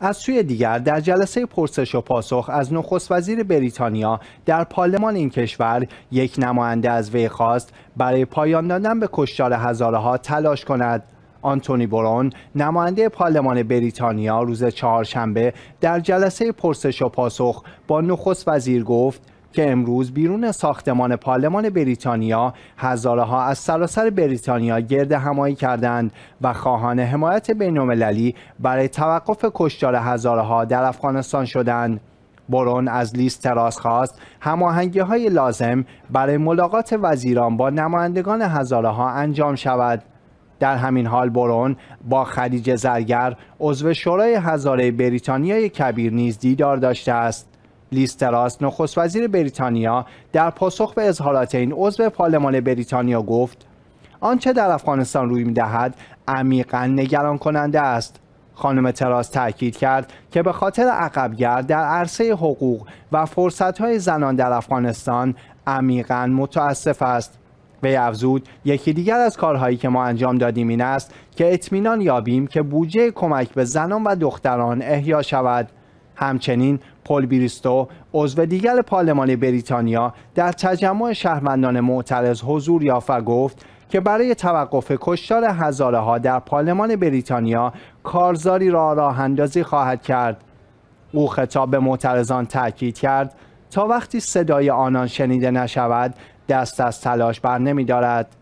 از سوی دیگر در جلسه پرسش و پاسخ از نخست وزیر بریتانیا در پارلمان این کشور یک نماینده از وی خواست برای پایان دادن به کشتار هزاره ها تلاش کند. آنتونی برون نماینده پارلمان بریتانیا روز چهارشنبه در جلسه پرسش و پاسخ با نخست وزیر گفت که امروز بیرون ساختمان پارلمان بریتانیا هزاره ها از سراسر بریتانیا گرد همایی کردند و خواهان حمایت بین برای توقف کشتار هزاره ها در افغانستان شدند. برون از لیست تراس خواست هماهنگی های لازم برای ملاقات وزیران با نمایندگان هزاره ها انجام شود. در همین حال برون با خلیج زرگر عضو شورای هزاره بریتانیای کبیر نیز دیدار داشته است. لیستراس نخست وزیر بریتانیا در پاسخ به اظهارات این عضو پارلمان بریتانیا گفت آنچه در افغانستان روی می‌دهد عمیقا نگران کننده است. خانم تراس تاکید کرد که به خاطر عقبگرد در عرصه حقوق و فرصتهای زنان در افغانستان عمیقا متاسف است. وی افزود یکی دیگر از کارهایی که ما انجام دادیم این است که اطمینان یابیم که بودجه کمک به زنان و دختران احیا شود. همچنین پل بریستو عضو دیگر پارلمان بریتانیا در تجمع شهروندان معترض حضور یافت و گفت که برای توقف کشتار هزاره ها در پارلمان بریتانیا کارزاری را راه اندازی خواهد کرد او خطاب به معترضان تاکید کرد تا وقتی صدای آنان شنیده نشود دست از تلاش بر نمی دارد.